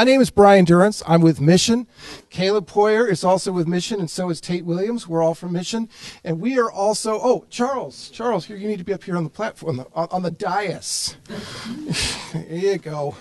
my name is Brian Durance. I'm with Mission. Caleb Poyer is also with Mission, and so is Tate Williams. We're all from Mission, and we are also. Oh, Charles, Charles, here you need to be up here on the platform, on the, on the dais. there you go.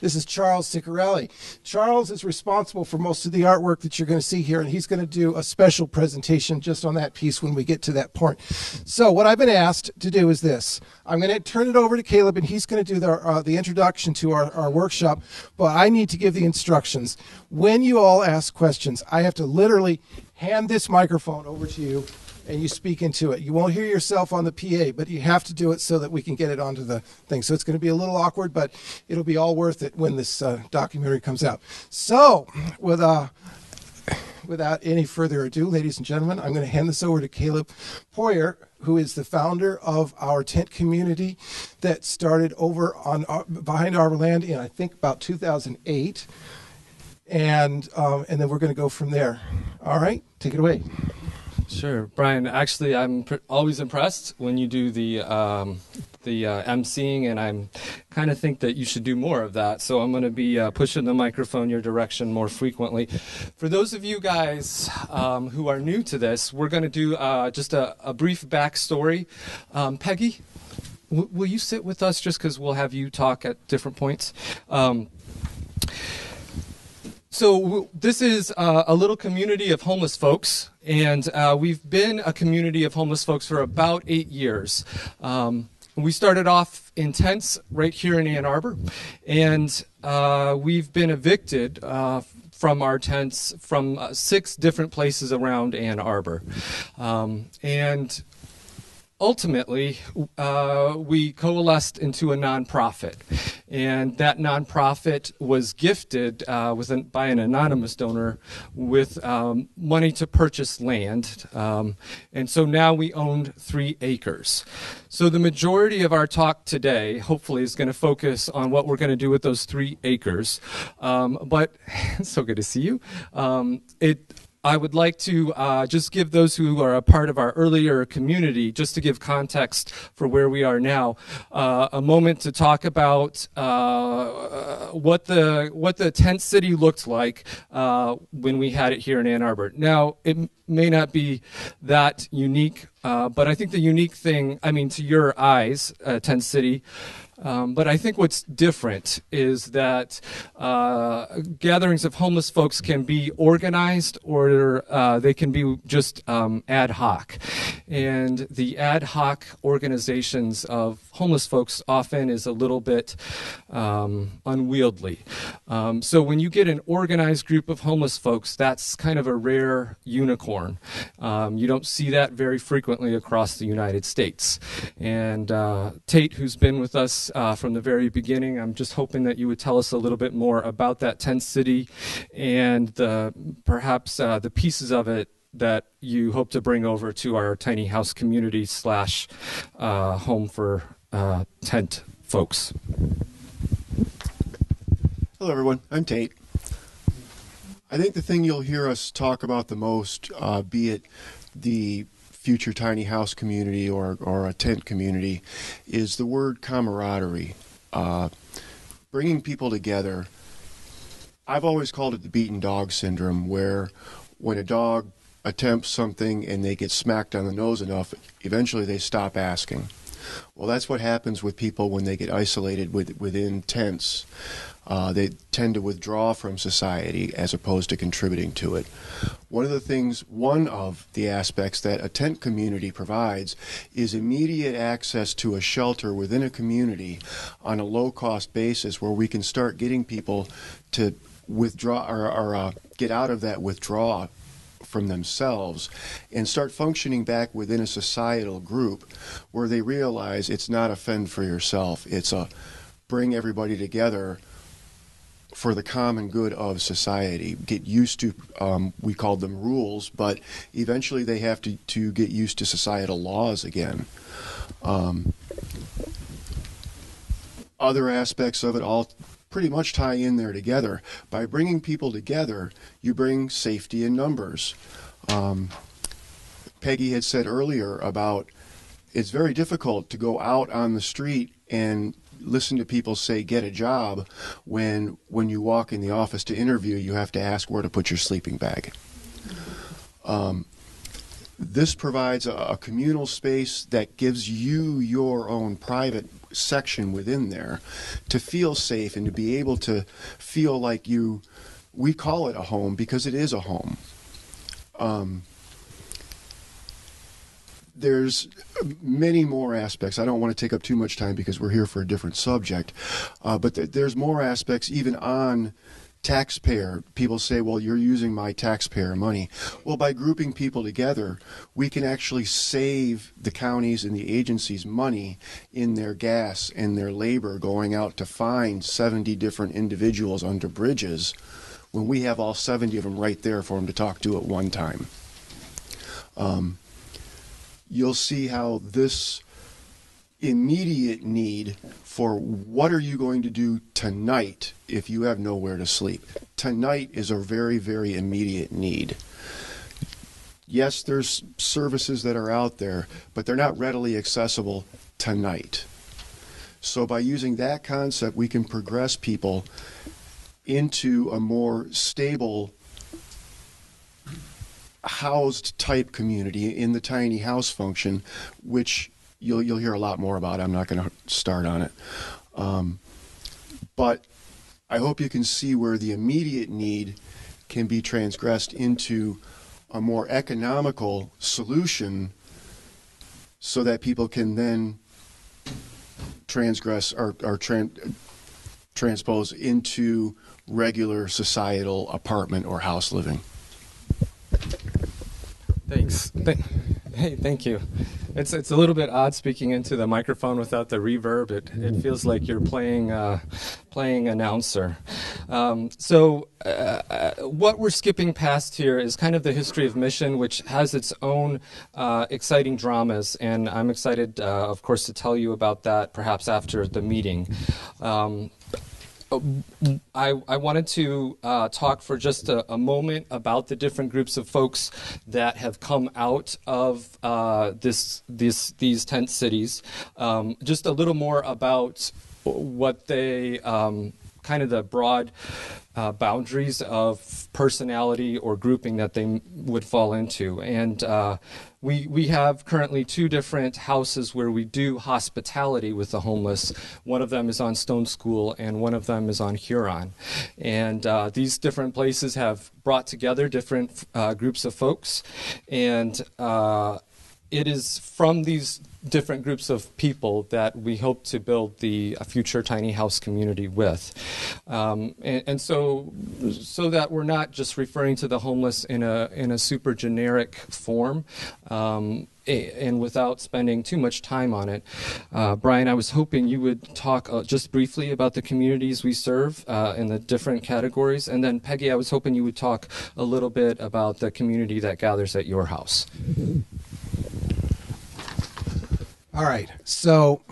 This is Charles Ciccarelli. Charles is responsible for most of the artwork that you're going to see here, and he's going to do a special presentation just on that piece when we get to that point. So, what I've been asked to do is this I'm going to turn it over to Caleb, and he's going to do the, uh, the introduction to our, our workshop, but I need to give the instructions. When you all ask questions, I have to literally hand this microphone over to you and you speak into it. You won't hear yourself on the PA, but you have to do it so that we can get it onto the thing. So it's going to be a little awkward, but it'll be all worth it when this uh, documentary comes out. So, with uh, without any further ado, ladies and gentlemen, I'm going to hand this over to Caleb Poyer, who is the founder of our tent community that started over on uh, behind Arborland in I think about 2008, and um, and then we're going to go from there. All right, take it away. Sure, Brian. Actually, I'm pr- always impressed when you do the um, the uh, emceeing, and I'm kind of think that you should do more of that. So I'm going to be uh, pushing the microphone your direction more frequently. For those of you guys um, who are new to this, we're going to do uh, just a, a, brief backstory. Um, Peggy, w- will you sit with us just because we'll have you talk at different points? Um, so this is uh, a little community of homeless folks, and uh, we've been a community of homeless folks for about eight years. Um, we started off in tents right here in Ann Arbor, and uh, we've been evicted uh, from our tents from uh, six different places around Ann Arbor. Um, and ultimately, uh, we coalesced into a nonprofit, and that nonprofit was gifted uh, an, by an anonymous donor with um, money to purchase land, um, and so now we own three acres. So the majority of our talk today, hopefully, is going to focus on what we're going to do with those three acres. Um, but so good to see you. Um, it I would like to uh, just give those who are a part of our earlier community, just to give context for where we are now, uh, a moment to talk about uh, what the what the tent city looked like uh, when we had it here in Ann Arbor. Now, it may not be that unique, uh, but I think the unique thing, I mean, to your eyes, uh, tent city. Um, but I think what's different is that uh, gatherings of homeless folks can be organized or uh, they can be just um, ad hoc. And the ad hoc organizations of homeless folks often is a little bit um, unwieldy. Um, so when you get an organized group of homeless folks, that's kind of a rare unicorn. Um, you don't see that very frequently across the United States. And uh, Tate, who's been with us uh, from the very beginning. I'm just hoping that you would tell us a little bit more about that tent city and the, perhaps uh, the pieces of it that you hope to bring over to our tiny house community slash uh, home for uh, tent folks. Hello, everyone. I'm Tate. I think the thing you'll hear us talk about the most, uh, be it the future tiny house community or, or a tent community is the word camaraderie. Uh, bringing people together. I've always called it the beaten dog syndrome, where when a dog attempts something and they get smacked on the nose enough, eventually they stop asking. Well, that's what happens with people when they get isolated with, within tents uh, they tend to withdraw from society as opposed to contributing to it. One of the things, one of the aspects that a tent community provides is immediate access to a shelter within a community on a low cost basis where we can start getting people to withdraw or, or uh, get out of that withdrawal from themselves and start functioning back within a societal group where they realize it's not a fend for yourself, it's a bring everybody together for the common good of society. Get used to, um, we called them rules, but eventually they have to, to get used to societal laws again. Um, other aspects of it all pretty much tie in there together. By bringing people together, you bring safety in numbers. Um, Peggy had said earlier about it's very difficult to go out on the street and listen to people say get a job when when you walk in the office to interview you have to ask where to put your sleeping bag. Um, this provides a, a communal space that gives you your own private section within there to feel safe and to be able to feel like you we call it a home because it is a home um, there's many more aspects. I don't want to take up too much time because we're here for a different subject. Uh, but th- there's more aspects even on taxpayer. People say, well, you're using my taxpayer money. Well, by grouping people together, we can actually save the counties and the agencies money in their gas and their labor going out to find 70 different individuals under bridges when we have all 70 of them right there for them to talk to at one time. Um, you'll see how this immediate need for what are you going to do tonight if you have nowhere to sleep. Tonight is a very, very immediate need. Yes, there's services that are out there, but they're not readily accessible tonight. So, by using that concept, we can progress people into a more stable housed type community in the tiny house function, which you'll you'll hear a lot more about. I'm not going to start on it, um, but I hope you can see where the immediate need can be transgressed into a more economical solution, so that people can then transgress or, or tran- transpose into regular societal apartment or house living. Thanks. Th- hey, thank you. It's it's a little bit odd speaking into the microphone without the reverb. It it feels like you're playing uh, playing announcer. Um, so uh, uh, what we're skipping past here is kind of the history of Mission, which has its own uh, exciting dramas, and I'm excited, uh, of course, to tell you about that perhaps after the meeting. Um, I, I wanted to uh, talk for just a, a, moment about the different groups of folks that have come out of uh, this, this, these tent cities. Um, just a little more about what they, um, kind of the broad uh, boundaries of personality or grouping that they would fall into. And uh, we we have currently two different houses where we do hospitality with the homeless. One of them is on Stone School, and one of them is on Huron. And uh, these different places have brought together different uh, groups of folks, and uh, it is from these different groups of people that we hope to build the future tiny house community with. Um, and, and, so, so that we're not just referring to the homeless in a, in a super generic form. Um, and without spending too much time on it, uh, Brian, I was hoping you would talk uh, just briefly about the communities we serve uh, in the different categories. And then, Peggy, I was hoping you would talk a little bit about the community that gathers at your house. All right. So,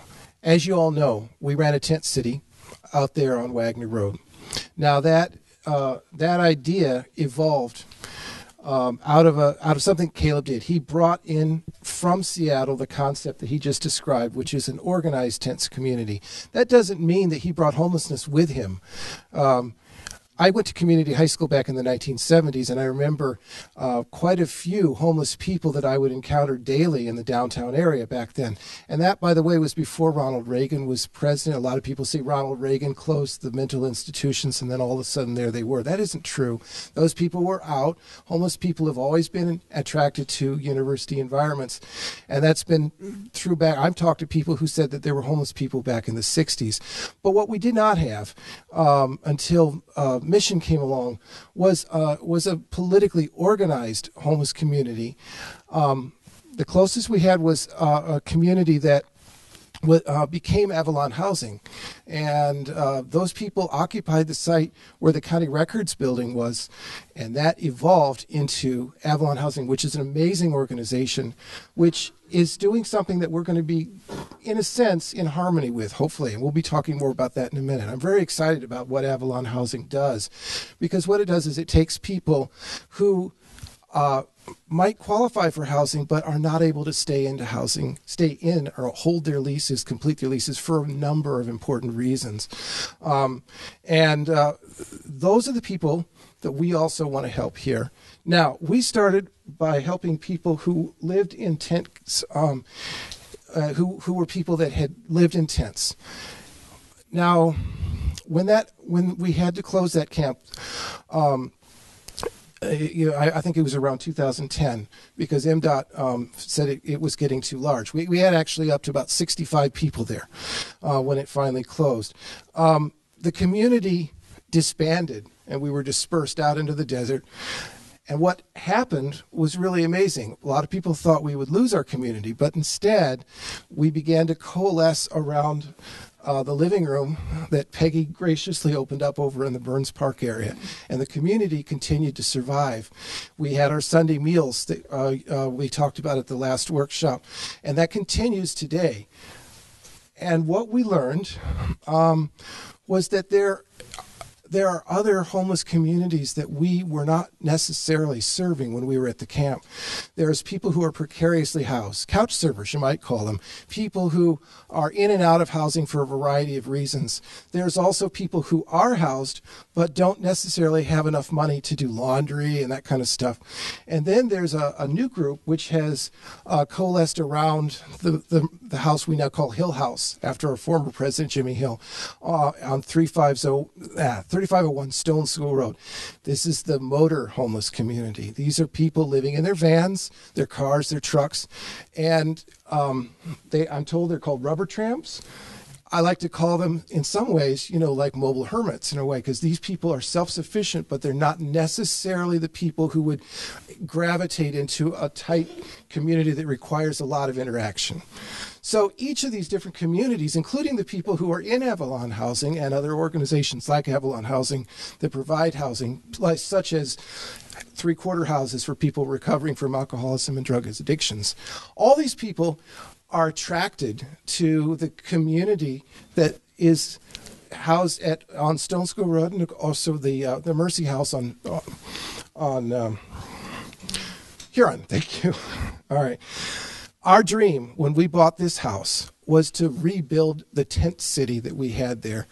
as you all know, we ran a tent city out there on Wagner Road. Now that uh, that idea evolved um, out of a out of something Caleb did. He brought in from Seattle the concept that he just described, which is an organized tents community. That doesn't mean that he brought homelessness with him. Um, I went to community high school back in the 1970s, and I remember uh, quite a few homeless people that I would encounter daily in the downtown area back then. And that, by the way, was before Ronald Reagan was president. A lot of people say Ronald Reagan closed the mental institutions, and then all of a sudden there they were. That isn't true. Those people were out. Homeless people have always been attracted to university environments, and that's been through back. I've talked to people who said that there were homeless people back in the 60s. But what we did not have um, until uh, mission came along was uh, was a politically organized homeless community. Um, the closest we had was uh, a community that uh, became Avalon Housing. And uh, those people occupied the site where the county records building was. And that evolved into Avalon Housing, which is an amazing organization, which is doing something that we're going to be, in a sense, in harmony with, hopefully. And we'll be talking more about that in a minute. I'm very excited about what Avalon Housing does because what it does is it takes people who uh, might qualify for housing but are not able to stay into housing, stay in or hold their leases, complete their leases for a number of important reasons. Um, and uh, those are the people that we also want to help here. Now, we started by helping people who lived in tents, um, uh, who, who were people that had lived in tents. Now, when that when we had to close that camp, um, you know, I, I, think it was around 2010 because MDOT um, said it, it, was getting too large. We, we had actually up to about 65 people there uh, when it finally closed. Um, the community disbanded and we were dispersed out into the desert. And what happened was really amazing. A lot of people thought we would lose our community, but instead, we began to coalesce around uh, the living room that Peggy graciously opened up over in the Burns Park area, and the community continued to survive. We had our Sunday meals that uh, uh, we talked about at the last workshop, and that continues today. And what we learned um, was that there there are other homeless communities that we were not necessarily serving when we were at the camp. There's people who are precariously housed, couch surfers, you might call them, people who are in and out of housing for a variety of reasons. There's also people who are housed but don't necessarily have enough money to do laundry and that kind of stuff. And then there's a, a new group which has uh, coalesced around the, the, the, house we now call Hill House after our former president, Jimmy Hill, uh, on 350, uh, 3501 Stone School Road. This is the motor homeless community. These are people living in their vans, their cars, their trucks, and um, they, I'm told they're called rubber tramps. I like to call them, in some ways, you know, like mobile hermits in a way, because these people are self sufficient, but they're not necessarily the people who would gravitate into a tight community that requires a lot of interaction. So each of these different communities, including the people who are in Avalon Housing and other organizations like Avalon Housing that provide housing, such as three quarter houses for people recovering from alcoholism and drug addictions, all these people are attracted to the community that is housed at on Stone School Road and also the uh, the Mercy House on on um, Huron. Thank you. All right. Our dream when we bought this house was to rebuild the tent city that we had there.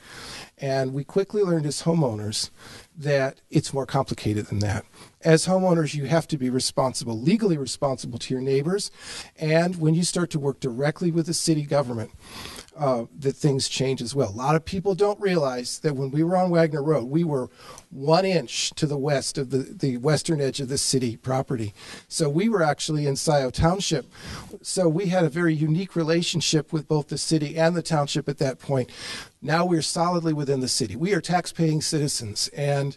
And we quickly learned as homeowners that it's more complicated than that. As homeowners, you have to be responsible, legally responsible to your neighbors. And when you start to work directly with the city government, uh, that things change as well. A lot of people don't realize that when we were on Wagner Road, we were one inch to the west of the, the western edge of the city property. So we were actually in Scioto Township. So we had a very unique relationship with both the city and the township at that point. Now we're solidly within the city. We are tax-paying citizens, and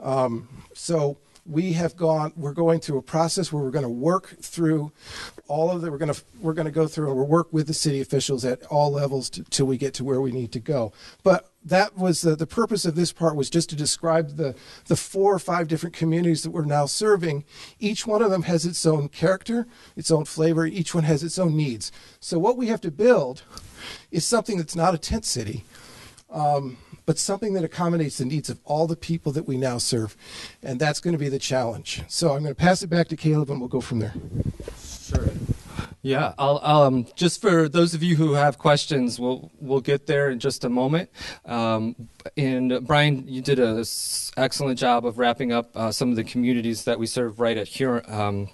um, so we have gone we're going through a process where we're going to work through all of the we're going to we're going to go through and we'll work with the city officials at all levels till we get to where we need to go. But that was the, the purpose of this part was just to describe the the four or five different communities that we're now serving. Each one of them has its own character its own flavor each one has its own needs. So what we have to build is something that's not a tent city um, but something that accommodates the needs of all the people that we now serve. And that's going to be the challenge. So I'm going to pass it back to Caleb and we'll go from there. Sure. Yeah, I'll, um, just for those of you who have questions, we'll we'll get there in just a moment. Um, and Brian, you did an excellent job of wrapping up uh, some of the communities that we serve right at here um,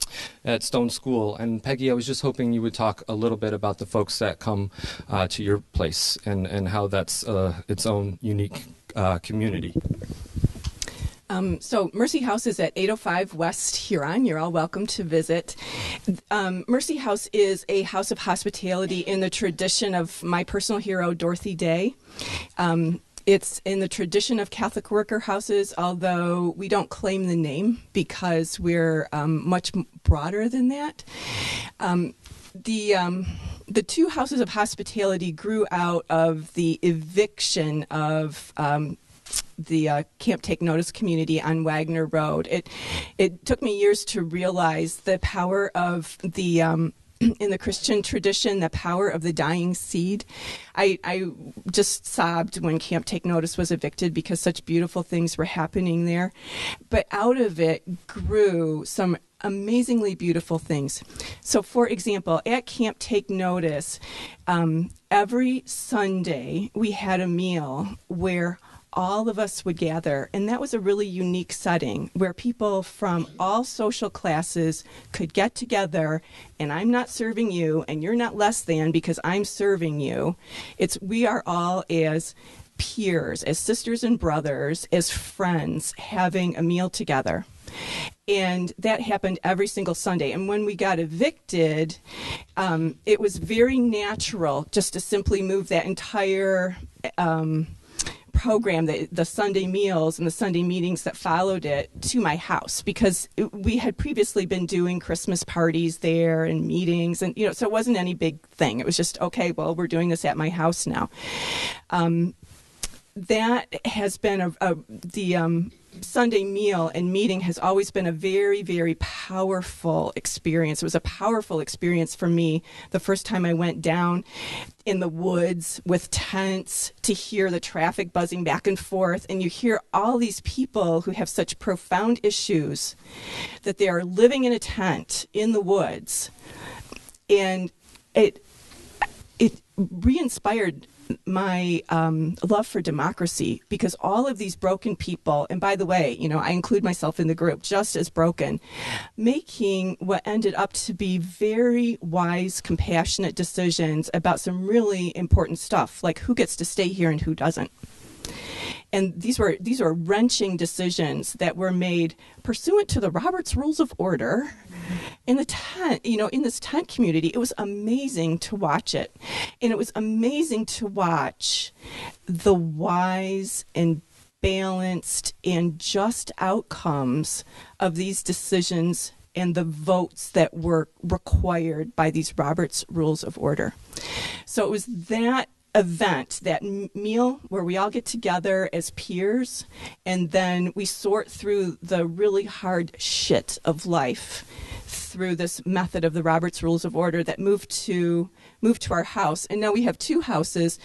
at Stone School. And Peggy, I was just hoping you would talk a little bit about the folks that come uh, to your place and and how that's uh, its own unique uh, community. Um, so Mercy House is at 805 West Huron. You're all welcome to visit. Um, Mercy House is a house of hospitality in the tradition of my personal hero, Dorothy Day. Um, it's in the tradition of Catholic worker houses, although we don't claim the name because we're um, much broader than that. Um, the um, the two houses of hospitality grew out of the eviction of um, the uh, Camp Take Notice community on Wagner Road. It it took me years to realize the power of the um, in the Christian tradition, the power of the dying seed. I, I just sobbed when Camp Take Notice was evicted because such beautiful things were happening there. But out of it grew some amazingly beautiful things. So, for example, at Camp Take Notice, um, every Sunday we had a meal where all of us would gather, and that was a really unique setting where people from all social classes could get together. And I'm not serving you, and you're not less than because I'm serving you. It's we are all as peers, as sisters and brothers, as friends, having a meal together. And that happened every single Sunday. And when we got evicted, um, it was very natural just to simply move that entire. Um, program, the, the Sunday meals and the Sunday meetings that followed it, to my house because we had previously been doing Christmas parties there and meetings, and you know, so it wasn't any big thing. It was just okay. Well, we're doing this at my house now. Um, that has been a, a the um, Sunday meal and meeting has always been a very, very powerful experience. It was a powerful experience for me the first time I went down in the woods with tents to hear the traffic buzzing back and forth. And you hear all these people who have such profound issues that they are living in a tent in the woods. And it, it re inspired my um, love for democracy because all of these broken people, and by the way, you know, I include myself in the group just as broken, making what ended up to be very wise, compassionate decisions about some really important stuff, like who gets to stay here and who doesn't and these were these were wrenching decisions that were made pursuant to the Roberts Rules of Order in the tent, you know, in this tent community. It was amazing to watch it, and it was amazing to watch the wise and balanced and just outcomes of these decisions and the votes that were required by these Roberts Rules of Order. So it was that event, that meal where we all get together as peers and then we sort through the really hard shit of life through this method of the Roberts Rules of Order that moved to moved to our house. And now we have two houses,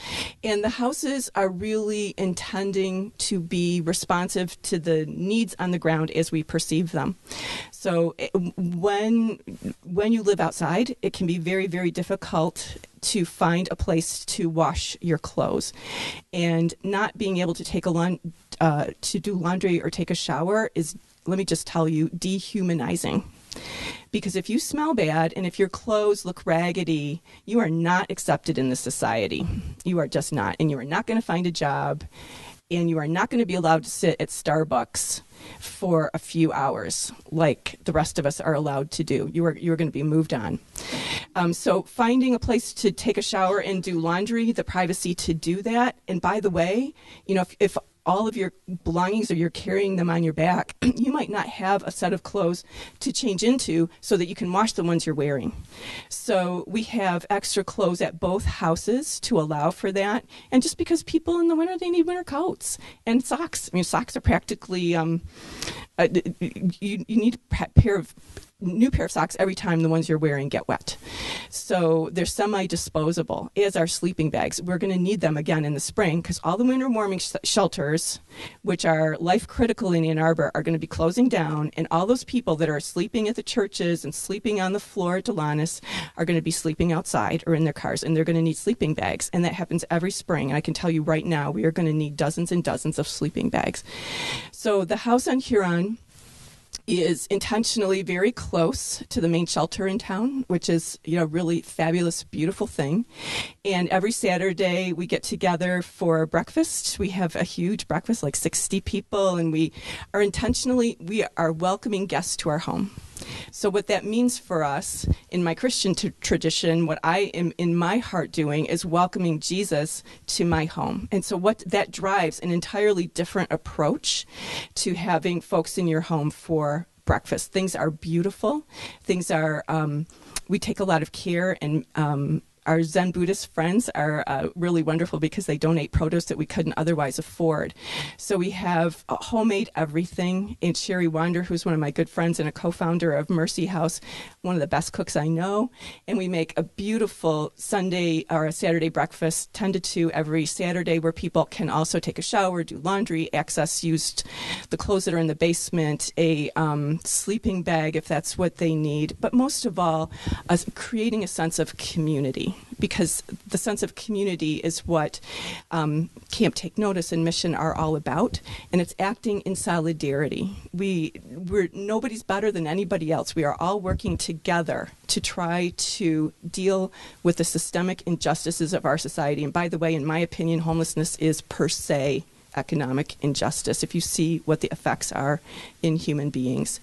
and the houses are really intending to be responsive to the needs on the ground as we perceive them. So it, when when you live outside, it can be very very difficult to find a place to wash your clothes, and not being able to take a lawn, uh, to do laundry or take a shower is let me just tell you dehumanizing because if you smell bad and if your clothes look raggedy, you are not accepted in this society. You are just not. And you are not going to find a job. And you are not going to be allowed to sit at Starbucks for a few hours like the rest of us are allowed to do. You are, you are going to be moved on. Um, so finding a place to take a shower and do laundry, the privacy to do that. And by the way, you know, if, if all of your belongings or you're carrying them on your back, you might not have a set of clothes to change into so that you can wash the ones you're wearing. So we have extra clothes at both houses to allow for that. And just because people in the winter, they need winter coats and socks. I mean, socks are practically, um, uh, you, you need a pair of new pair of socks every time the ones you're wearing get wet. So they're semi disposable, as are sleeping bags. We're going to need them again in the spring because all the winter warming sh- shelters, which are life critical in Ann Arbor, are going to be closing down. And all those people that are sleeping at the churches and sleeping on the floor at Delonis are going to be sleeping outside or in their cars, and they're going to need sleeping bags. And that happens every spring. And I can tell you right now, we are going to need dozens and dozens of sleeping bags. So the house on Huron is intentionally very close to the main shelter in town, which is you know really fabulous, beautiful thing. And every Saturday we get together for breakfast. We have a huge breakfast, like 60 people, and we are intentionally we are welcoming guests to our home. So, what that means for us in my Christian t- tradition, what I am in my heart doing is welcoming Jesus to my home. And so, what that drives an entirely different approach to having folks in your home for breakfast. Things are beautiful. Things are, um, we take a lot of care and um, our Zen Buddhist friends are uh, really wonderful because they donate produce that we couldn't otherwise afford. So we have uh, homemade everything. And Sherry Wander, who's one of my good friends and a co-founder of Mercy House, one of the best cooks I know, and we make a beautiful Sunday or a Saturday breakfast, 10 to 2 every Saturday, where people can also take a shower, do laundry, access used the clothes that are in the basement, a um, sleeping bag if that's what they need, but most of all, uh, creating a sense of community because the sense of community is what um, Camp Take Notice and Mission are all about, and it's acting in solidarity. We we're nobody's better than anybody else. We are all working together to try to deal with the systemic injustices of our society. And by the way, in my opinion, homelessness is per se economic injustice if you see what the effects are in human beings.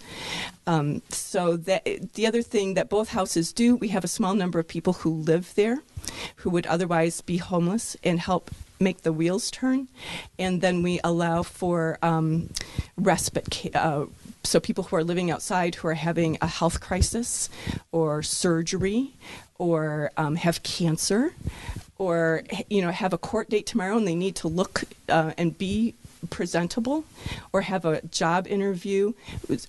Um, so that, the other thing that both houses do, we have a small number of people who live there who would otherwise be homeless and help make the wheels turn. And then we allow for um, respite. Uh, so people who are living outside who are having a health crisis or surgery or um, have cancer or you know have a court date tomorrow and they need to look uh, and be presentable or have a job interview.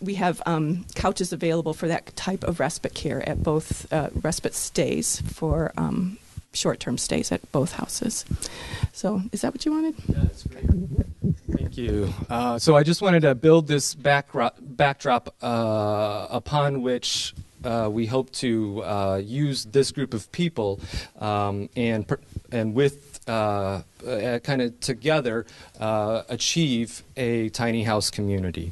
We have um, couches available for that type of respite care at both uh, respite stays for um, short-term stays at both houses. So is that what you wanted? Yeah, that's great. Thank you. Uh, so i just wanted to build this backdrop, backdrop uh, upon which uh, we hope to uh, use this group of people um, and and with uh, uh kind of together uh, achieve a tiny house community.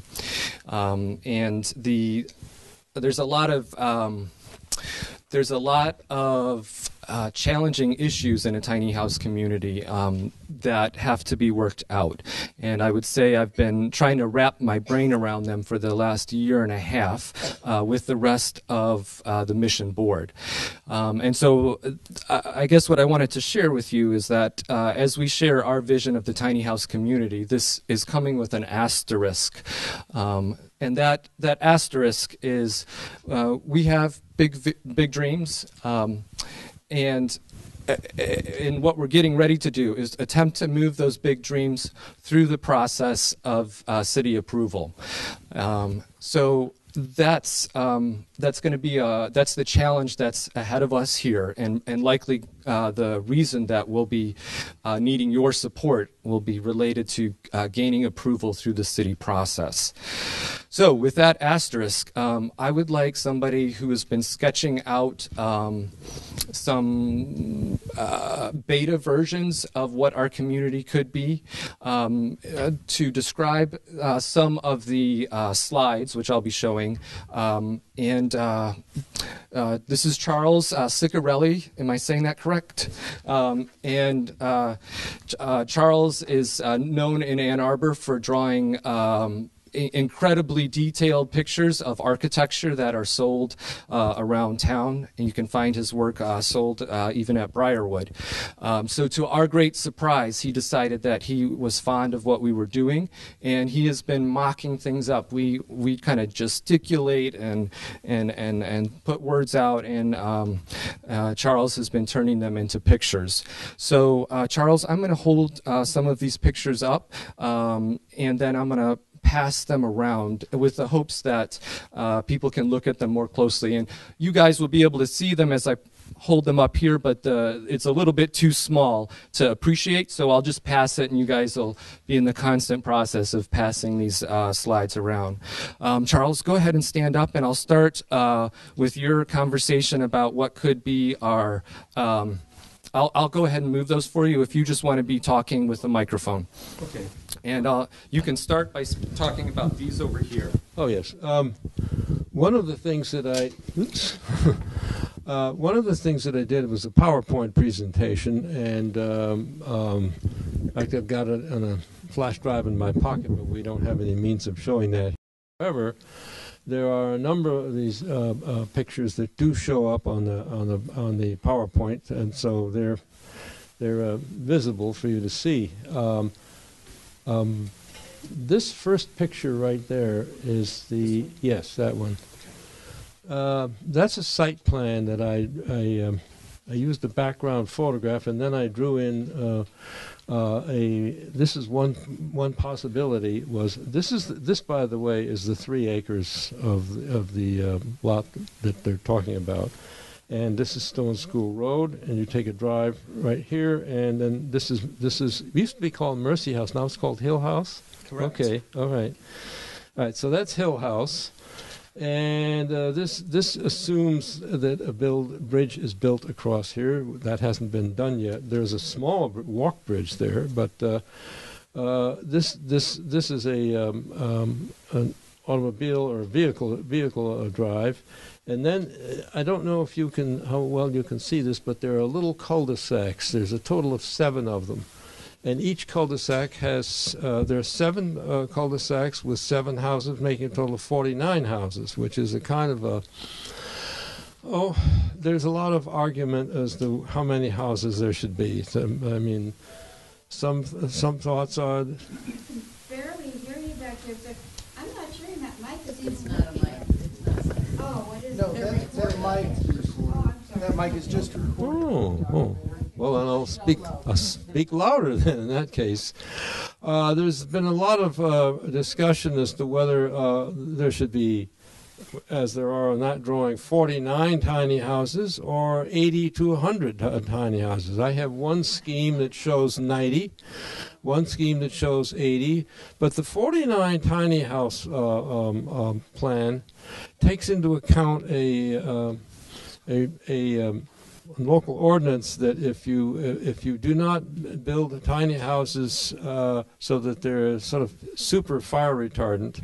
Um, and the there's a lot of um, there's a lot of uh, challenging issues in a tiny house community um, that have to be worked out. And I would say I've been trying to wrap my brain around them for the last year and a half uh, with the rest of uh, the mission board. Um, and so uh, I guess what I wanted to share with you is that uh, as we share our vision of the tiny house community, this is coming with an asterisk. Um, and that, that asterisk is uh, we have big, big dreams. Um, and and what we're getting ready to do is attempt to move those big dreams through the process of uh, city approval. Um, so that's um, that's going to be a, that's the challenge that's ahead of us here, and and likely uh, the reason that we'll be uh, needing your support will be related to uh, gaining approval through the city process. So, with that asterisk, um, I would like somebody who has been sketching out um, some uh, beta versions of what our community could be um, uh, to describe some of the slides, which I'll be showing. And this is Charles Ciccarelli. Am I saying that correct? Um, and uh, uh, Charles is uh, known in Ann Arbor for drawing um, incredibly detailed pictures of architecture that are sold uh, around town, and you can find his work uh, sold uh, even at Briarwood. Um, so, to our great surprise, he decided that he was fond of what we were doing, and he has been mocking things up. We we kind of gesticulate and and and and put words out, and um, uh, Charles has been turning them into pictures. So, uh, Charles, I'm going to hold uh, some of these pictures up, um, and then I'm going to pass them around with the hopes that uh, people can look at them more closely. And you guys will be able to see them as I hold them up here, but uh, it's a little bit too small to appreciate, so I'll just pass it, and you guys will be in the constant process of passing these uh, slides around. Um, Charles, go ahead and stand up, and I'll start uh, with your conversation about what could be our. Um, I'll, I'll go ahead and move those for you if you just want to be talking with the microphone. Okay. And uh, you can start by talking about these over here. Oh, yes. Um, one of the things that I, oops, uh, one of the things that I did was a PowerPoint presentation, and um, um, in fact, I've got it on a flash drive in my pocket, but we don't have any means of showing that. However, there are a number of these uh, uh, pictures that do show up on the on the on the PowerPoint, and so they're they're uh, visible for you to see. Um, um, this first picture right there is the yes, that one. Uh, that's a site plan that I I, um, I used a background photograph, and then I drew in uh, a. This is one one possibility. Was this is this by the way is the three acres of the, of the uh, lot that they're talking about, and this is Stone School Road, and you take a drive right here, and then this is this is used to be called Mercy House, now it's called Hill House. Correct. Okay, all right, all right. So that's Hill House. And uh, this this assumes that a build bridge is built across here. That hasn't been done yet. There's a small walk bridge there, but uh, uh, this this this is a um, um, an automobile or vehicle vehicle uh, drive. And then uh, I don't know if you can how well you can see this, but there are little cul-de-sacs. There's a total of seven of them and each cul-de-sac has uh, there are seven uh, cul-de-sacs with seven houses, making a total of 49 houses, which is a kind of a oh, there's a lot of argument as to how many houses there should be. So, I mean, some some thoughts are barely hear you back there, but I'm not sure that mic is even. It's not a mic, it's not something. Oh, what is No, it? that, that mic, Oh, that mic is just recording. Oh, oh. Well, then I'll speak. I'll speak louder then. In that case, uh, there's been a lot of uh, discussion as to whether uh, there should be, as there are on that drawing, 49 tiny houses or 80 to 100 t- tiny houses. I have one scheme that shows 90, one scheme that shows 80, but the 49 tiny house uh, um, um, plan takes into account a um a, a um, local ordinance that if you if you do not build tiny houses uh, so that they're sort of super fire retardant,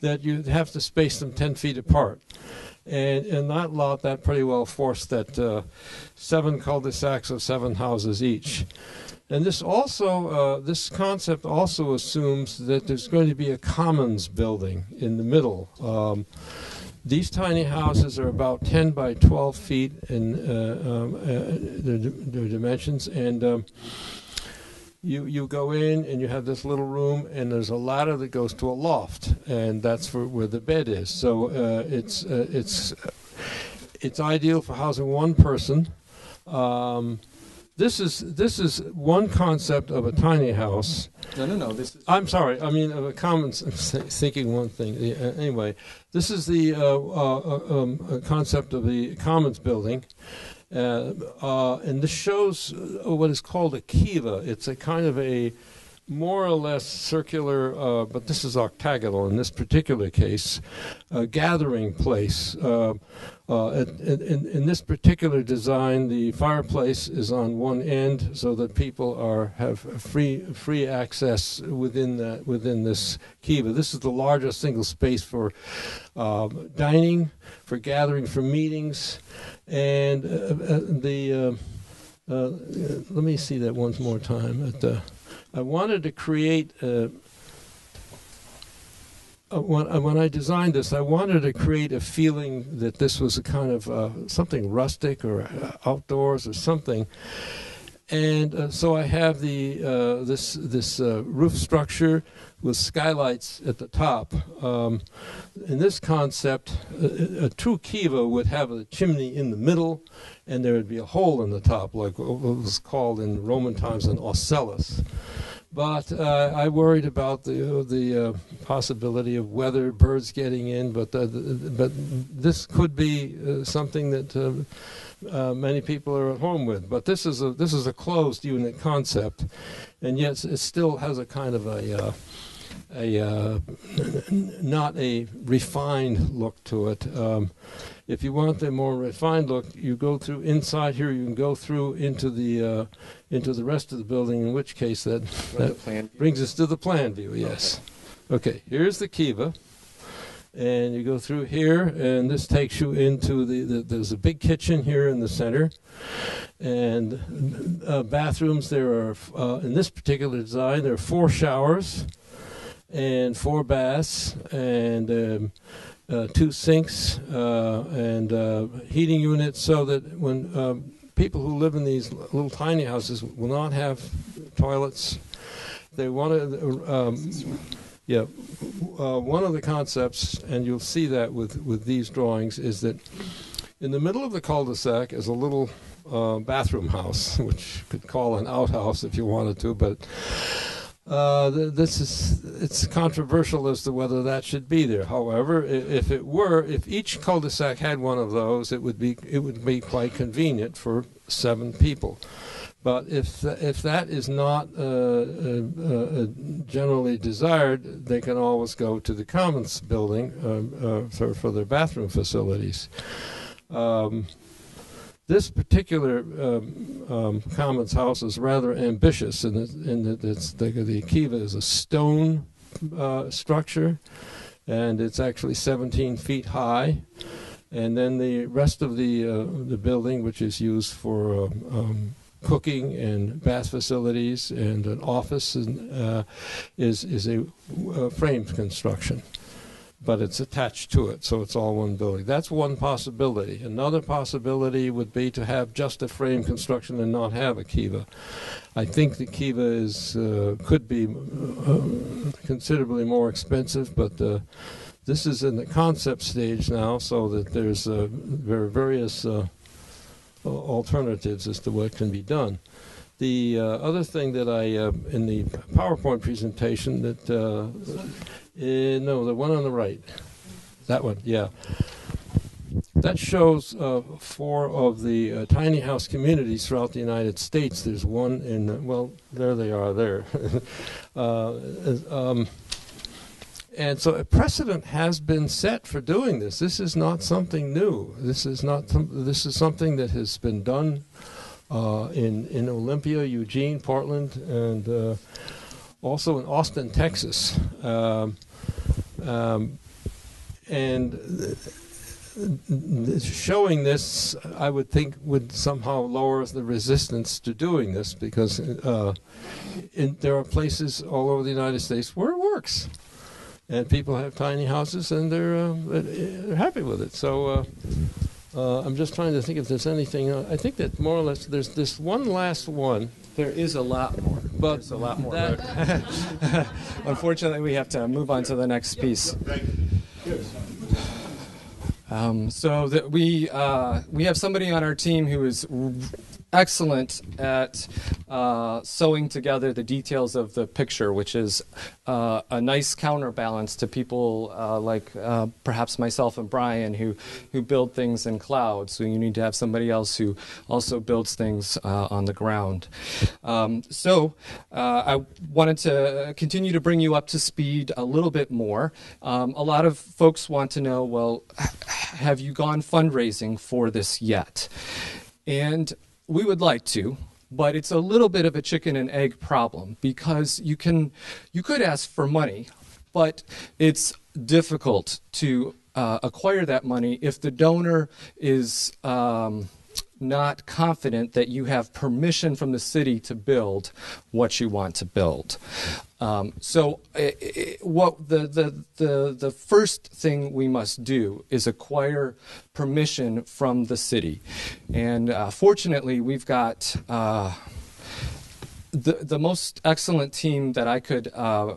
that you have to space them 10 feet apart. And in that lot, that pretty well forced that uh, seven cul-de-sacs of seven houses each. And this also, uh, this concept also assumes that there's going to be a commons building in the middle. Um, these tiny houses are about 10 by 12 feet in uh, um, uh, their, their dimensions, and um, you you go in and you have this little room, and there's a ladder that goes to a loft, and that's for, where the bed is. So uh, it's uh, it's it's ideal for housing one person. Um, this is this is one concept of a tiny house. No, no, no. This is I'm sorry. I mean, of a common thinking one thing. Uh, Anyway, this is the uh, uh, uh, um, uh, concept of the Commons building, uh, uh, and this shows what is called a kiva. It's a kind of a more or less circular, uh, but this is octagonal in this particular case, a gathering place. Uh, uh, in, in, this particular design, the fireplace is on one end, so that people are have free free access within within this kiva. This is the largest single space for uh, dining, for gathering, for meetings, and uh, uh, the. Uh, uh, let me see that once more time. At the, I wanted to create. Uh, uh, when, uh, when I designed this, I wanted to create a feeling that this was a kind of uh, something rustic or uh, outdoors or something. And so I have the this this roof structure with skylights at the top. Um, in this concept, a, a true kiva would have a chimney in the middle, and there would be a hole in the top, like what was called in Roman times an ocellus. But uh, I worried about the the uh, possibility of weather, birds getting in. But uh, the, but this could be uh, something that uh, uh, many people are at home with. But this is a this is a closed unit concept, and yet it still has a kind of a a not a refined look to it. Um, if you want the more refined look, you go through inside here. You can go through into the into the rest of the building. In which case, that that brings us to the plan view. Yes. Okay. Here's the kiva, and you go through here, and this takes you into the. the there's a big kitchen here in the center, and uh, bathrooms. There are uh, in this particular design there are four showers, and four baths, and. Um, uh, two sinks uh, and uh, heating units so that when um, people who live in these little tiny houses will not have toilets. They want to, um, yeah. Uh, one of the concepts, and you'll see that with with these drawings, is that in the middle of the cul-de-sac is a little uh, bathroom house, which you could call an outhouse if you wanted to, but uh, th- this is it's controversial as to whether that should be there. However, if it were, if each cul-de-sac had one of those, it would be it would be quite convenient for seven people. But if if that is not uh, uh, uh, generally desired, they can always go to the Commons building um, uh, for, for their bathroom facilities. Um, this particular um, um, Commons house is rather ambitious in, it, in that it's, the, the kiva is a stone uh, structure, and it's actually 17 feet high. And then the rest of the uh, the building, which is used for um, um, cooking and bath facilities and an office, and, uh, is is a uh, framed construction but it's attached to it, so it's all one building. That's one possibility. Another possibility would be to have just a frame construction and not have a kiva. I think the kiva is uh, could be uh, considerably more expensive, but uh, this is in the concept stage now, so that there's uh, there are various uh, alternatives as to what can be done. The uh, other thing that I, in the PowerPoint presentation, that uh, no, the one on the right, that one, yeah, that shows uh, four of the uh, tiny house communities throughout the United States. There's one in, uh, well, there they are there. uh, um, and so a precedent has been set for doing this. This is not something new. This is not. This is something that has been done uh, in in Olympia, Eugene, Portland, and uh, also in Austin, Texas. Um, um, and th- th- showing this, I would think, would somehow lower the resistance to doing this because uh, in, there are places all over the United States where it works and people have tiny houses and they're uh, they're happy with it. So uh, I'm just trying to think if there's anything. Uh, I think that more or less there's this one last one, There is a lot more. but There's a lot more. that- Unfortunately, we have to move on to the next piece. Um, so that we uh, we have somebody on our team who is r- excellent at uh, sewing together the details of the picture, which is uh, a nice counterbalance to people uh, like uh, perhaps myself and Brian who who build things in cloud. So you need to have somebody else who also builds things uh, on the ground. Um, so uh, I wanted to continue to bring you up to speed a little bit more. Um, a lot of folks want to know, well, have you gone fundraising for this yet? And we would like to, but it's a little bit of a chicken and egg problem because you can you could ask for money, but it's difficult to uh, acquire that money if the donor is um, not confident that you have permission from the city to build what you want to build. Um, so, i i what the, the the the first thing we must do is acquire permission from the city, and uh, fortunately, we've got. Uh, the, the most excellent team that I could uh,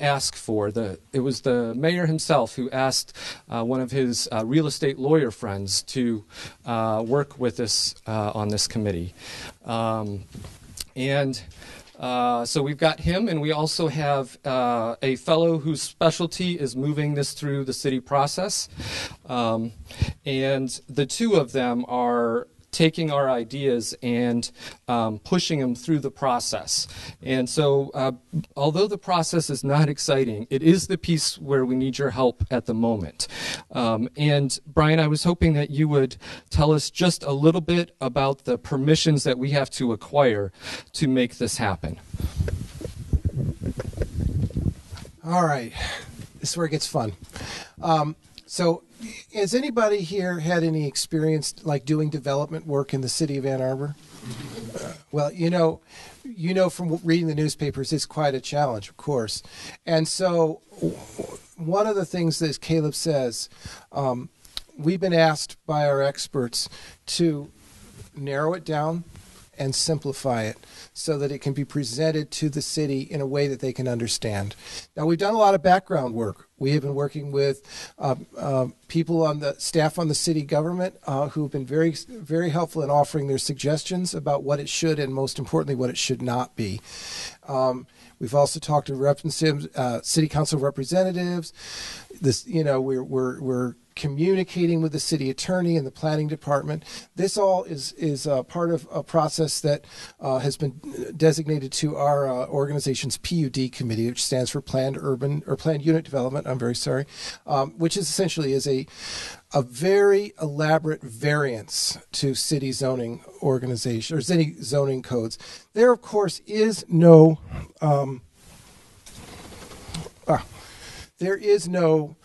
ask for. The it was the mayor himself who asked uh, one of his uh, real estate lawyer friends to uh, work with us uh, on this committee, um, and. Uh, so we've got him, and we also have uh, a fellow whose specialty is moving this through the city process. Um, and the two of them are taking our ideas and um, pushing them through the process. And so, uh, although the process is not exciting, it is the piece where we need your help at the moment. Um, and Brian, I was hoping that you would tell us just a little bit about the permissions that we have to acquire to make this happen. All right, this is where it gets fun. Um, so, has anybody here had any experience like doing development work in the city of Ann Arbor? Uh, well, you know, you know from reading the newspapers, it's quite a challenge, of course. And so, one of the things that Caleb says, um, we've been asked by our experts to narrow it down and simplify it so that it can be presented to the city in a way that they can understand. Now, we've done a lot of background work. We have been working with uh, uh, people on the staff on the city government uh, who've been very, very helpful in offering their suggestions about what it should and, most importantly, what it should not be. Um, we've also talked to representatives, uh, city council representatives. This, you know, we're we're we're communicating with the city attorney and the planning department. This all is is uh, part of a process that uh, has been designated to our uh, organization's PUD committee, which stands for Planned Urban or Planned Unit Development. I'm very sorry, um, which is essentially is a a very elaborate variance to city zoning organization or city zoning codes. There, of course, is no. Um, ah, there is no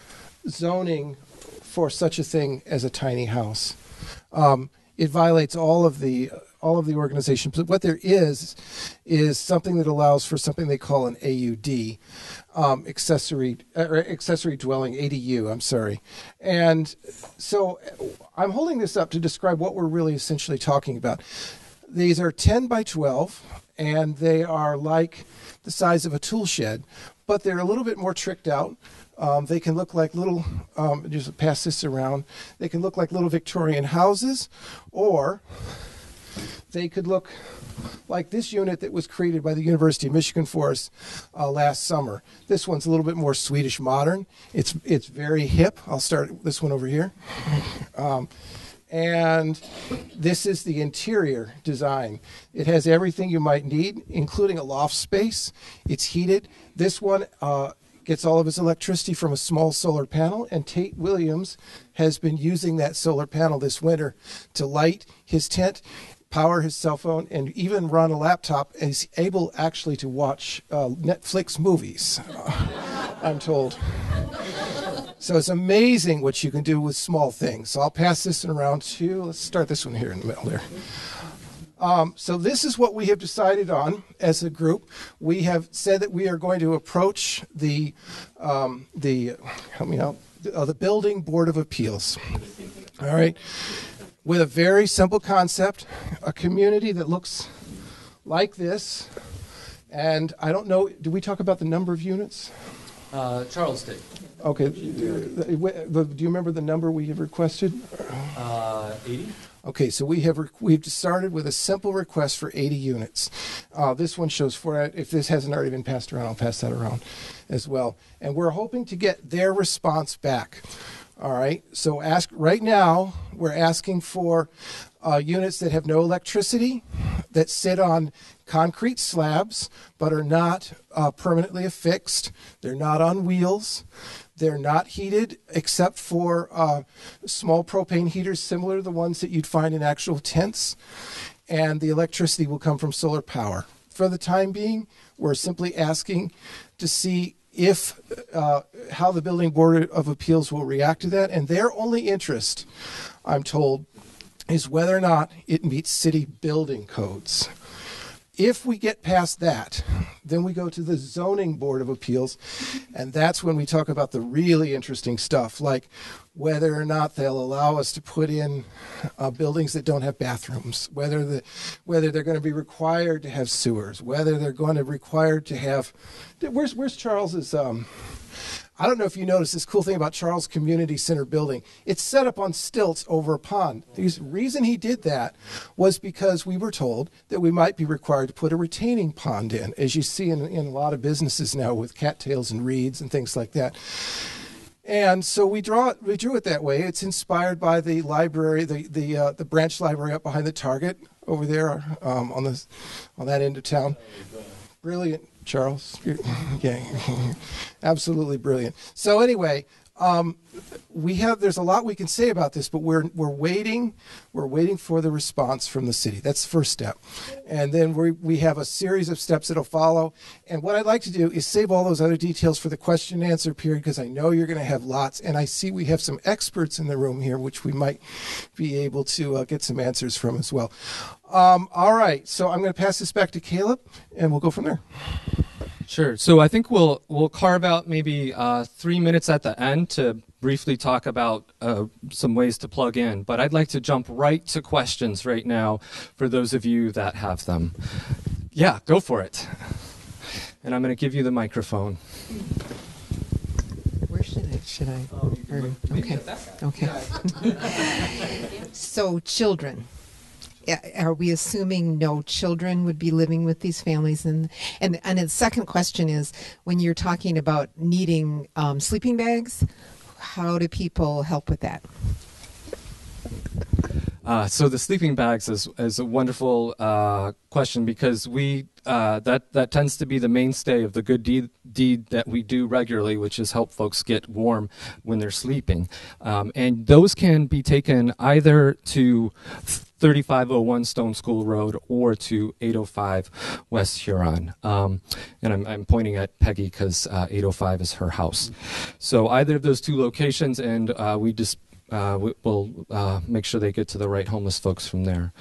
zoning for such a thing as a tiny house. Um, it violates all of the all of the organization. But what there is is something that allows for something they call an AUD, um, accessory uh, accessory dwelling ADU. I'm sorry, and so I'm holding this up to describe what we're really essentially talking about. These are 10 by 12, and they are like the size of a tool shed, but they're a little bit more tricked out. Um, they can look like little, um, just pass this around, they can look like little Victorian houses, or they could look like this unit that was created by the University of Michigan for us uh, last summer. This one's a little bit more Swedish modern. It's it's very hip. I'll start this one over here. Um, and this is the interior design. It has everything you might need, including a loft space. It's heated. This one uh, gets all of his electricity from a small solar panel, and Tate Williams has been using that solar panel this winter to light his tent, power his cell phone, and even run a laptop. And he's able actually to watch uh, Netflix movies, I'm told. So it's amazing what you can do with small things. So I'll pass this around to, let's start this one here in the middle there. Um, so this is what we have decided on as a group. We have said that we are going to approach the um, the help me out uh, the building board of appeals. All right, with a very simple concept, a community that looks like this. And I don't know. Did we talk about the number of units? Uh, Charles did. Okay. Do you remember the number we have requested? Uh, 80? Okay, so we have we've started with a simple request for 80 units. Uh, this one shows for if this hasn't already been passed around, I'll pass that around as well. And we're hoping to get their response back. All right. So ask right now. We're asking for uh, units that have no electricity, that sit on concrete slabs but are not uh, permanently affixed. They're not on wheels. They're not heated except for uh, small propane heaters similar to the ones that you'd find in actual tents. And the electricity will come from solar power. For the time being, we're simply asking to see if uh, how the building board of appeals will react to that and their only interest i'm told is whether or not it meets city building codes if we get past that, then we go to the zoning board of appeals, and that's when we talk about the really interesting stuff, like whether or not they'll allow us to put in uh, buildings that don't have bathrooms, whether the whether they're going to be required to have sewers, whether they're going to be required to have. Where's where's Charles's um, I don't know if you noticed this cool thing about Charles Community Center building. It's set up on stilts over a pond. The reason he did that was because we were told that we might be required to put a retaining pond in, as you see in, in a lot of businesses now with cattails and reeds and things like that. And so we draw it, we drew it that way. It's inspired by the library, the the uh, the branch library up behind the Target over there um, on the on that end of town. Brilliant Charles. yeah, absolutely brilliant. So anyway, um, we have there's a lot we can say about this, but we're we're waiting we're waiting for the response from the city. That's the first step, and then we we have a series of steps that'll follow. And what I'd like to do is save all those other details for the question and answer period because I know you're going to have lots, and I see we have some experts in the room here, which we might be able to uh, get some answers from as well. Um, all right, so I'm going to pass this back to Caleb, and we'll go from there. Sure. So I think we'll we'll carve out maybe uh, three minutes at the end to briefly talk about uh, some ways to plug in, but I'd like to jump right to questions right now for those of you that have them. Yeah, go for it. And I'm going to give you the microphone. Where should I? Should I? or- okay. Okay. so, children. Are we assuming no children would be living with these families? And and and the second question is, when you're talking about needing um, sleeping bags, how do people help with that? Uh, so the sleeping bags is, is a wonderful uh, question because we uh, that that tends to be the mainstay of the good deed, deed that we do regularly, which is help folks get warm when they're sleeping, um, and those can be taken either to 3501 Stone School Road or to 805 West Huron. Um, and I'm, I'm pointing at Peggy because uh, 805 is her house. So either of those two locations, and uh, we just uh, we, will uh, make sure they get to the right homeless folks from there.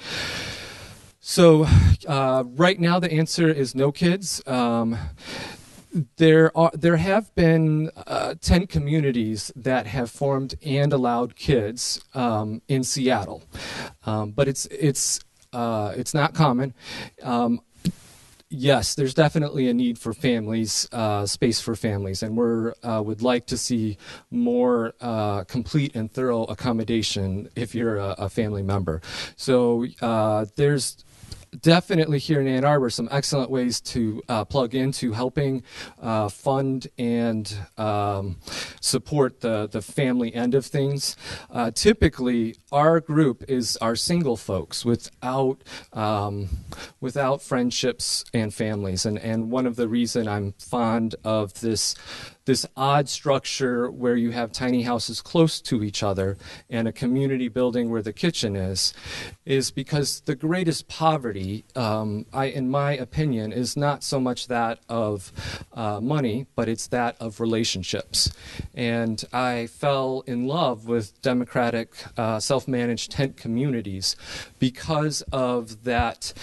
So, uh, right now the answer is no kids. Um, there are there have been uh, tent communities that have formed and allowed kids um, in Seattle, um, but it's it's uh, it's not common. Um, yes, there's definitely a need for families, uh, space for families, and we're uh, would like to see more uh, complete and thorough accommodation if you're a, a family member. So uh, there's definitely here in Ann Arbor some excellent ways to uh, plug into helping uh, fund and um, support the, the family end of things. Uh, typically, our group is our single folks without um, without friendships and families, and and one of the reason I'm fond of this this odd structure where you have tiny houses close to each other and a community building where the kitchen is, is because the greatest poverty, um, I, in my opinion, is not so much that of uh, money, but it's that of relationships. And I fell in love with democratic, uh, self-managed tent communities because of that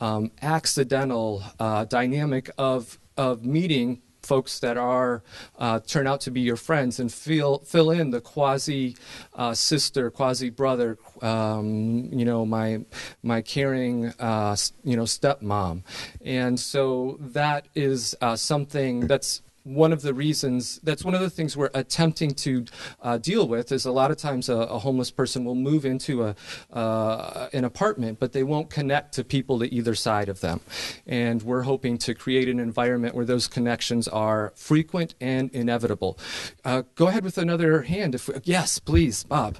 um, accidental uh, dynamic of of meeting folks that are uh, turn out to be your friends and fill fill in the quasi uh, sister, quasi brother, um, you know, my my caring, uh, you know, stepmom, and so that is uh, something that's one of the reasons that's one of the things we're attempting to uh, deal with is a lot of times a, a homeless person will move into a uh, an apartment but they won't connect to people to either side of them. And we're hoping to create an environment where those connections are frequent and inevitable. Uh, go ahead with another hand if yes please bob.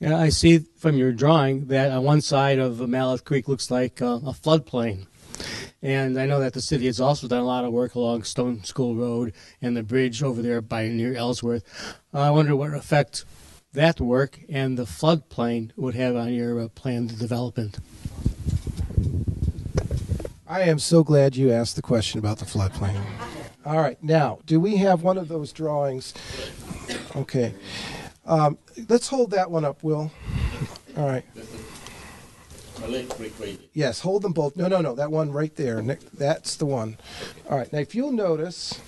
Yeah, I see from your drawing that on one side of Mallet Creek looks like uh, a floodplain. And I know that the city has also done a lot of work along Stone School Road and the bridge over there by near Ellsworth. I wonder what effect that work and the floodplain would have on your uh, planned development. I am so glad you asked the question about the floodplain. All right, now, do we have one of those drawings? Okay. Um, let's hold that one up, Will. All right. Yes, hold them both. No, no, no, that one right there. Nick, That's the one. All right, now if you'll notice,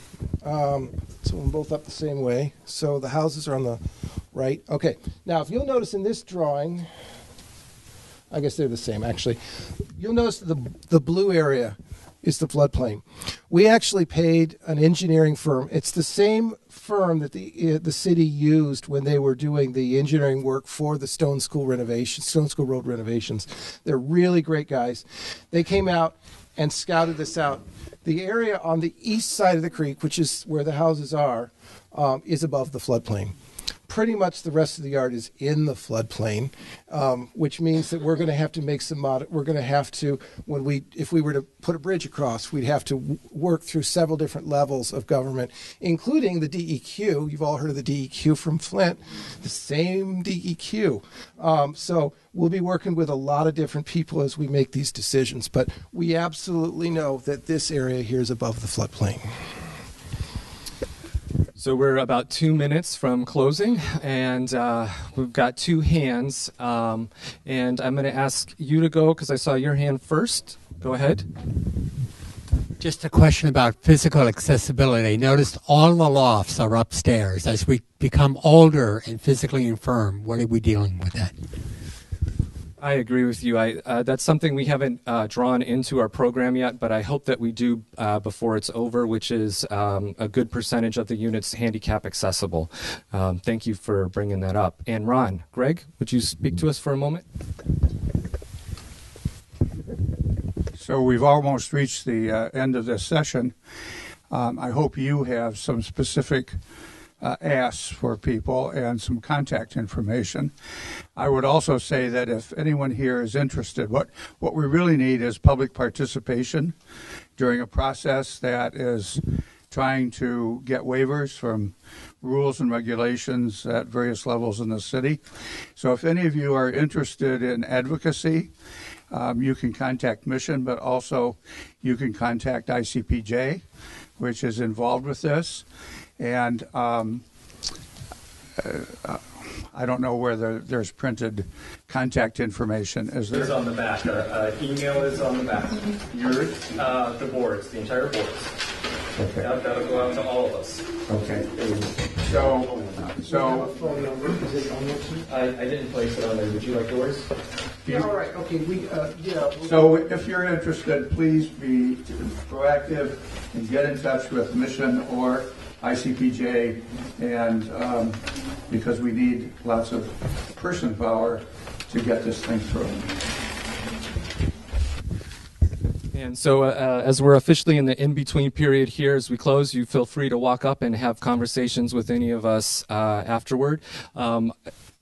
um, so them both up the same way. So the houses are on the right. Okay, now if you'll notice in this drawing, I guess they're the same actually. You'll notice the the blue area is the floodplain. We actually paid an engineering firm. It's the same firm that the uh, the city used when they were doing the engineering work for the Stone School renovation, Stone School Road renovations. They're really great guys. They came out and scouted this out. The area on the east side of the creek, which is where the houses are, um, is above the floodplain pretty much the rest of the yard is in the floodplain, um, which means that we're going to have to make some mod. We're going to have to when we if we were to put a bridge across, we'd have to w- work through several different levels of government, including the DEQ. You've all heard of the DEQ from Flint, the same DEQ. Um, so we'll be working with a lot of different people as we make these decisions, but we absolutely know that this area here is above the floodplain. So we're about two minutes from closing, and uh, we've got two hands. Um, and I'm going to ask you to go because I saw your hand first. Go ahead. Just a question about physical accessibility. Notice all the lofts are upstairs. As we become older and physically infirm, what are we dealing with that? I agree with you. I, uh, that's something we haven't uh, drawn into our program yet, but I hope that we do uh, before it's over, which is um, a good percentage of the units handicap accessible. Um, thank you for bringing that up. And Ron, Greg, would you speak to us for a moment? So we've almost reached the uh, end of this session. Um, I hope you have some specific uh, asks for people and some contact information. I would also say that if anyone here is interested, what, what we really need is public participation during a process that is trying to get waivers from rules and regulations at various levels in the city. So if any of you are interested in advocacy, um, you can contact Mission, but also you can contact ICPJ, which is involved with this. And um, uh, I don't know whether there's printed contact information. Is It's on the back. Uh, uh, email is on the back. Yours, uh, the boards, the entire boards. Okay. That, that'll go out to all of us. Okay. So, so phone number. Is it on your sheet? I, I didn't place it on there. Would you like yours? Yeah, all right. Okay, we, uh, yeah. So if you're interested, please be proactive and get in touch with Mission or ICPJ, and um, because we need lots of person power to get this thing through. And so, uh, uh, as we're officially in the in between period here, as we close, you feel free to walk up and have conversations with any of us uh, afterward. Um,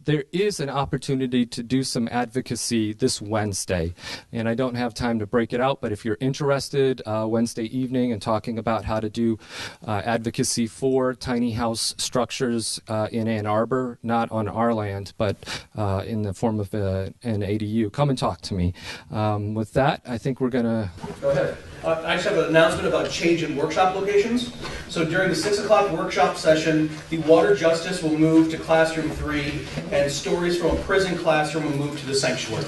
there is an opportunity to do some advocacy this Wednesday. And I don't have time to break it out, but if you're interested, uh, Wednesday evening and talking about how to do uh, advocacy for tiny house structures uh, in Ann Arbor, not on our land, but uh, in the form of uh, an ADU, come and talk to me. Um, with that, I think we're going to. Go ahead. Uh, I just have an announcement about change in workshop locations. So during the 6 o'clock workshop session, the water justice will move to classroom three, and stories from a prison classroom will move to the sanctuary.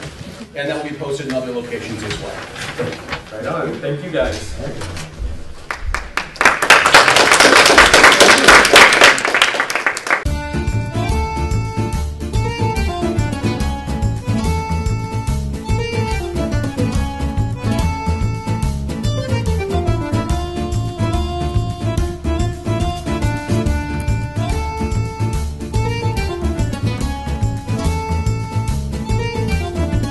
And that will be posted in other locations as well. Right on. Thank you guys.